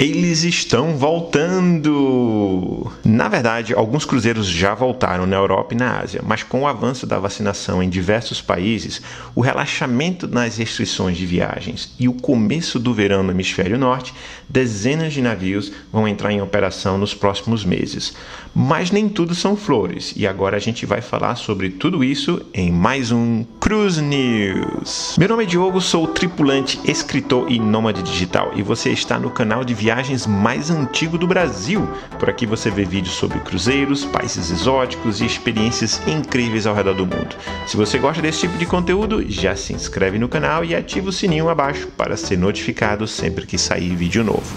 Eles estão voltando! Na verdade, alguns cruzeiros já voltaram na Europa e na Ásia, mas com o avanço da vacinação em diversos países, o relaxamento nas restrições de viagens e o começo do verão no hemisfério norte, dezenas de navios vão entrar em operação nos próximos meses. Mas nem tudo são flores, e agora a gente vai falar sobre tudo isso em mais um Cruise News. Meu nome é Diogo, sou tripulante, escritor e nômade digital, e você está no canal de viagem viagens mais antigo do Brasil. Por aqui você vê vídeos sobre cruzeiros, países exóticos e experiências incríveis ao redor do mundo. Se você gosta desse tipo de conteúdo, já se inscreve no canal e ativa o sininho abaixo para ser notificado sempre que sair vídeo novo.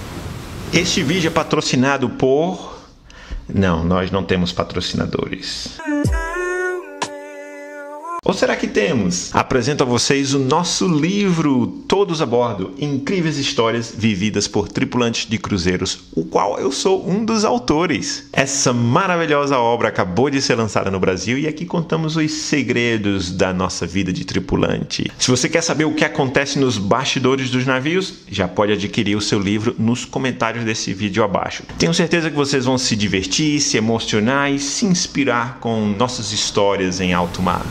Este vídeo é patrocinado por. Não, nós não temos patrocinadores. Ou será que temos? Apresento a vocês o nosso livro Todos a Bordo Incríveis Histórias Vividas por Tripulantes de Cruzeiros, o qual eu sou um dos autores. Essa maravilhosa obra acabou de ser lançada no Brasil e aqui contamos os segredos da nossa vida de tripulante. Se você quer saber o que acontece nos bastidores dos navios, já pode adquirir o seu livro nos comentários desse vídeo abaixo. Tenho certeza que vocês vão se divertir, se emocionar e se inspirar com nossas histórias em alto mar.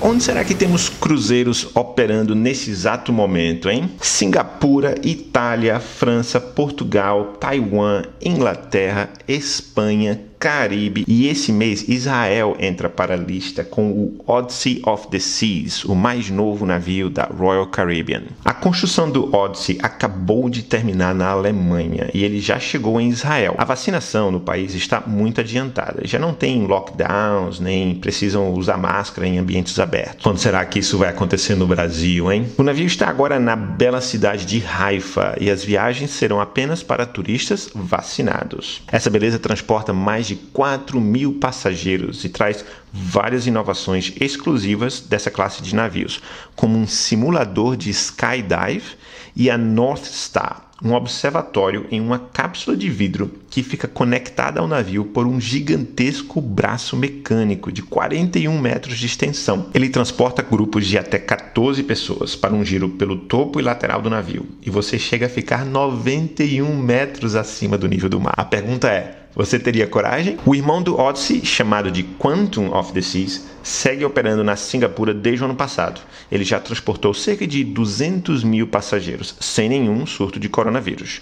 Onde será que temos cruzeiros operando nesse exato momento, hein? Singapura, Itália, França, Portugal, Taiwan, Inglaterra, Espanha, Caribe e esse mês Israel entra para a lista com o Odyssey of the Seas, o mais novo navio da Royal Caribbean. A construção do Odyssey acabou de terminar na Alemanha e ele já chegou em Israel. A vacinação no país está muito adiantada, já não tem lockdowns nem precisam usar máscara em ambientes abertos. Quando será que isso vai acontecer no Brasil, hein? O navio está agora na bela cidade de Haifa e as viagens serão apenas para turistas vacinados. Essa beleza transporta mais de 4 mil passageiros e traz várias inovações exclusivas dessa classe de navios, como um simulador de skydive e a North Star, um observatório em uma cápsula de vidro que fica conectada ao navio por um gigantesco braço mecânico de 41 metros de extensão. Ele transporta grupos de até 14 pessoas para um giro pelo topo e lateral do navio, e você chega a ficar 91 metros acima do nível do mar. A pergunta é: você teria coragem? O irmão do Odyssey, chamado de Quantum of the Seas, segue operando na Singapura desde o ano passado. Ele já transportou cerca de 200 mil passageiros, sem nenhum surto de coronavírus.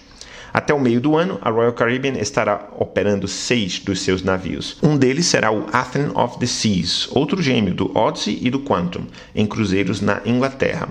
Até o meio do ano, a Royal Caribbean estará operando seis dos seus navios. Um deles será o Athens of the Seas, outro gêmeo do Odyssey e do Quantum, em cruzeiros na Inglaterra.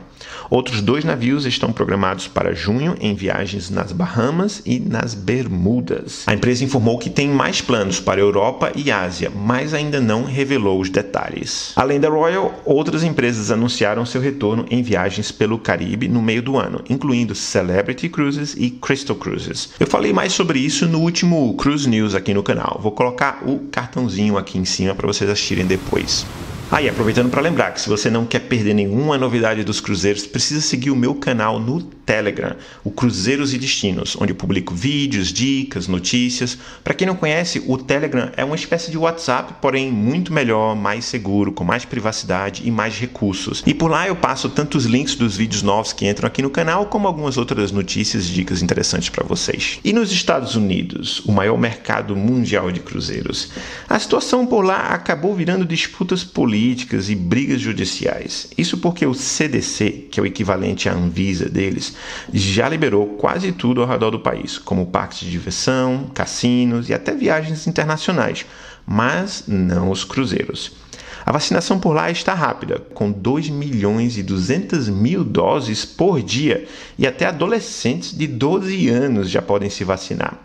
Outros dois navios estão programados para junho em viagens nas Bahamas e nas Bermudas. A empresa informou que tem mais planos para Europa e Ásia, mas ainda não revelou os detalhes. Além da Royal, outras empresas anunciaram seu retorno em viagens pelo Caribe no meio do ano, incluindo Celebrity Cruises e Crystal Cruises. Eu falei mais sobre isso no último Cruise News aqui no canal. Vou colocar o cartãozinho aqui em cima para vocês assistirem depois. Ah, e aproveitando para lembrar que se você não quer perder nenhuma novidade dos cruzeiros, precisa seguir o meu canal no Telegram, o Cruzeiros e Destinos, onde publico vídeos, dicas, notícias. Para quem não conhece, o Telegram é uma espécie de WhatsApp, porém muito melhor, mais seguro, com mais privacidade e mais recursos. E por lá eu passo tanto os links dos vídeos novos que entram aqui no canal, como algumas outras notícias e dicas interessantes para vocês. E nos Estados Unidos, o maior mercado mundial de cruzeiros, a situação por lá acabou virando disputas políticas e brigas judiciais. Isso porque o CDC, que é o equivalente à Anvisa deles, já liberou quase tudo ao redor do país, como parques de diversão, cassinos e até viagens internacionais, mas não os cruzeiros. A vacinação por lá está rápida, com 2 milhões e 200 mil doses por dia, e até adolescentes de 12 anos já podem se vacinar.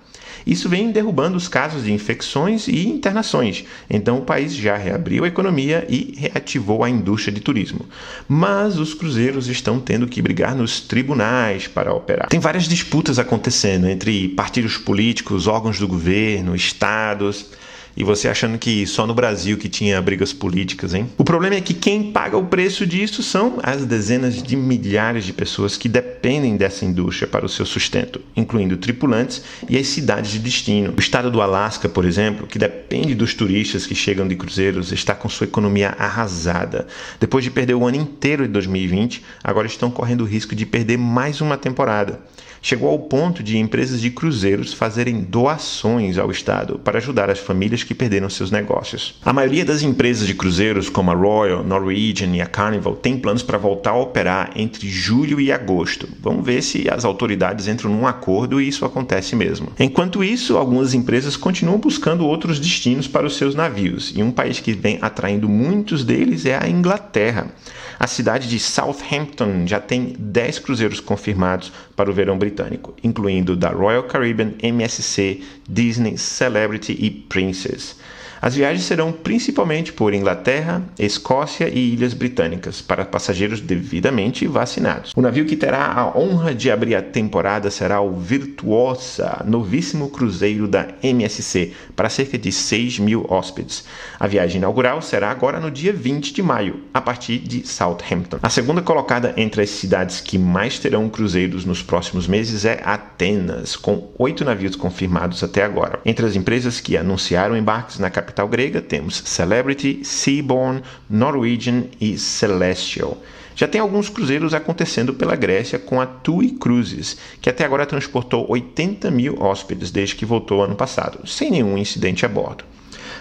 Isso vem derrubando os casos de infecções e internações. Então o país já reabriu a economia e reativou a indústria de turismo. Mas os cruzeiros estão tendo que brigar nos tribunais para operar. Tem várias disputas acontecendo entre partidos políticos, órgãos do governo, estados e você achando que só no Brasil que tinha brigas políticas, hein? O problema é que quem paga o preço disso são as dezenas de milhares de pessoas que dependem dessa indústria para o seu sustento, incluindo tripulantes e as cidades de destino. O estado do Alasca, por exemplo, que depende dos turistas que chegam de cruzeiros, está com sua economia arrasada. Depois de perder o ano inteiro de 2020, agora estão correndo o risco de perder mais uma temporada. chegou ao ponto de empresas de cruzeiros fazerem doações ao Estado para ajudar as famílias que perderam seus negócios. A maioria das empresas de cruzeiros, como a Royal, Norwegian e a Carnival, tem planos para voltar a operar entre julho e agosto. Vamos ver se as autoridades entram num acordo e isso acontece mesmo. Enquanto isso, algumas empresas continuam buscando outros destinos para os seus navios, e um país que vem atraindo muitos deles é a Inglaterra. A cidade de Southampton já tem 10 cruzeiros confirmados para o verão britânico, incluindo da Royal Caribbean, MSC, Disney, Celebrity e Princess. As viagens serão principalmente por Inglaterra, Escócia e Ilhas Britânicas, para passageiros devidamente vacinados. O navio que terá a honra de abrir a temporada será o Virtuosa, novíssimo cruzeiro da MSC, para cerca de 6 mil hóspedes. A viagem inaugural será agora no dia 20 de maio, a partir de Southampton. A segunda colocada entre as cidades que mais terão cruzeiros nos próximos meses é Atenas, com oito navios confirmados até agora. Entre as empresas que anunciaram embarques na capital capital grega, temos Celebrity, Seaborn, Norwegian e Celestial. Já tem alguns cruzeiros acontecendo pela Grécia com a TUI Cruises, que até agora transportou 80 mil hóspedes desde que voltou ano passado, sem nenhum incidente a bordo.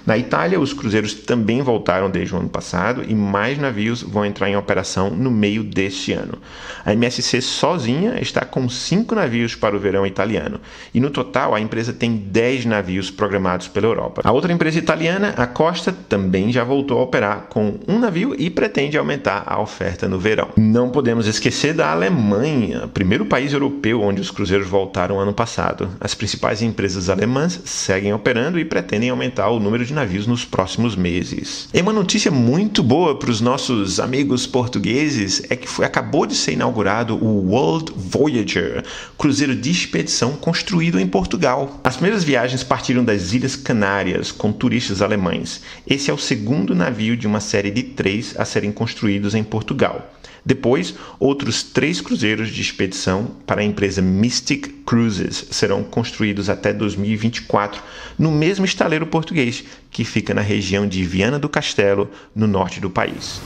Na Itália, os cruzeiros também voltaram desde o ano passado e mais navios vão entrar em operação no meio deste ano. A MSC sozinha está com cinco navios para o verão italiano e no total a empresa tem 10 navios programados pela Europa. A outra empresa italiana, a Costa, também já voltou a operar com um navio e pretende aumentar a oferta no verão. Não podemos esquecer da Alemanha, primeiro país europeu onde os cruzeiros voltaram ano passado. As principais empresas alemãs seguem operando e pretendem aumentar o número de navios nos próximos meses. E uma notícia muito boa para os nossos amigos portugueses é que foi, acabou de ser inaugurado o World Voyager, cruzeiro de expedição construído em Portugal. As primeiras viagens partiram das Ilhas Canárias com turistas alemães. Esse é o segundo navio de uma série de três a serem construídos em Portugal. Depois, outros três cruzeiros de expedição para a empresa Mystic Cruises serão construídos até 2024 no mesmo estaleiro português, que fica na região de Viana do Castelo, no norte do país.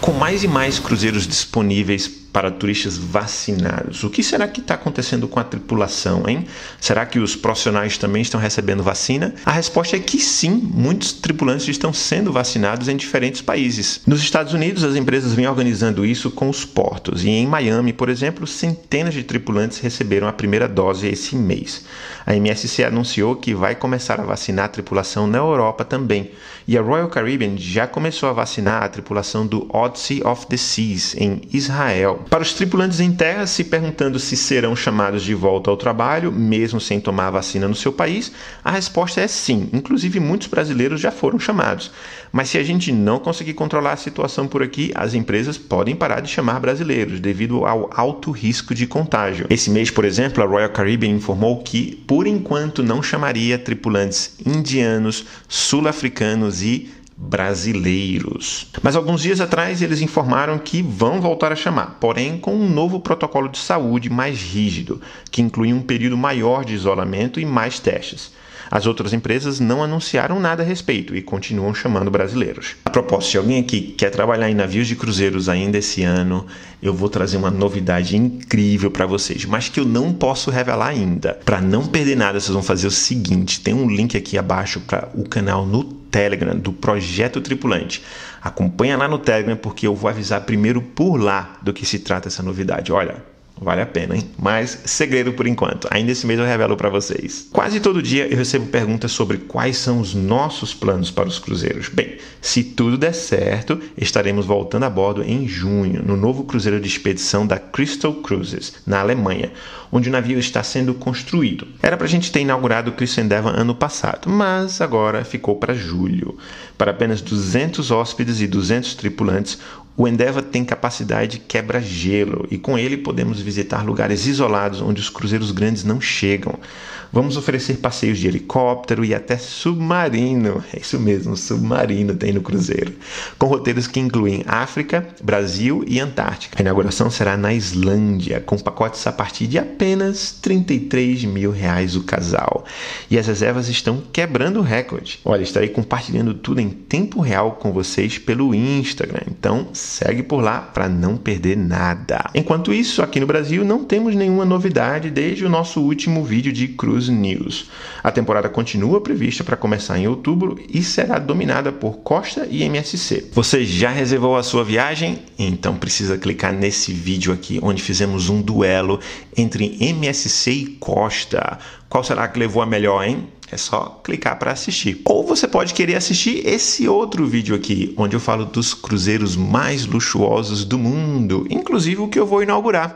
Com mais e mais cruzeiros disponíveis para turistas vacinados. O que será que está acontecendo com a tripulação, hein? Será que os profissionais também estão recebendo vacina? A resposta é que sim, muitos tripulantes estão sendo vacinados em diferentes países. Nos Estados Unidos, as empresas vêm organizando isso com os portos, e em Miami, por exemplo, centenas de tripulantes receberam a primeira dose esse mês. A MSC anunciou que vai começar a vacinar a tripulação na Europa também, e a Royal Caribbean já começou a vacinar a tripulação do Odyssey of the Seas em Israel. Para os tripulantes em terra, se perguntando se serão chamados de volta ao trabalho, mesmo sem tomar a vacina no seu país, a resposta é sim. Inclusive, muitos brasileiros já foram chamados. Mas se a gente não conseguir controlar a situação por aqui, as empresas podem parar de chamar brasileiros devido ao alto risco de contágio. Esse mês, por exemplo, a Royal Caribbean informou que, por enquanto, não chamaria tripulantes indianos, sul-africanos e brasileiros. Mas alguns dias atrás eles informaram que vão voltar a chamar, porém com um novo protocolo de saúde mais rígido, que inclui um período maior de isolamento e mais testes. As outras empresas não anunciaram nada a respeito e continuam chamando brasileiros. A propósito, se alguém aqui quer trabalhar em navios de cruzeiros ainda esse ano, eu vou trazer uma novidade incrível para vocês, mas que eu não posso revelar ainda. Para não perder nada, vocês vão fazer o seguinte: tem um link aqui abaixo para o canal no Telegram do Projeto Tripulante. Acompanha lá no Telegram porque eu vou avisar primeiro por lá do que se trata essa novidade. Olha, Vale a pena, hein? Mas segredo por enquanto. Ainda esse mês eu revelo para vocês. Quase todo dia eu recebo perguntas sobre quais são os nossos planos para os cruzeiros. Bem, se tudo der certo, estaremos voltando a bordo em junho, no novo cruzeiro de expedição da Crystal Cruises, na Alemanha, onde o navio está sendo construído. Era para a gente ter inaugurado o Crystal Endeavour ano passado, mas agora ficou para julho. Para apenas 200 hóspedes e 200 tripulantes, o Endeavour tem capacidade de quebra-gelo e com ele podemos visitar lugares isolados onde os cruzeiros grandes não chegam. Vamos oferecer passeios de helicóptero e até submarino. É isso mesmo, submarino tem no cruzeiro. Com roteiros que incluem África, Brasil e Antártica. A inauguração será na Islândia, com pacotes a partir de apenas 33 mil reais o casal. E as reservas estão quebrando o recorde. Olha, estarei compartilhando tudo em tempo real com vocês pelo Instagram. Então segue por lá para não perder nada. Enquanto isso, aqui no Brasil não temos nenhuma novidade desde o nosso último vídeo de Cruise News. A temporada continua prevista para começar em outubro e será dominada por Costa e MSC. Você já reservou a sua viagem? Então precisa clicar nesse vídeo aqui onde fizemos um duelo entre MSC e Costa. Qual será que levou a melhor, hein? É só clicar para assistir. Ou você pode querer assistir esse outro vídeo aqui, onde eu falo dos cruzeiros mais luxuosos do mundo, inclusive o que eu vou inaugurar.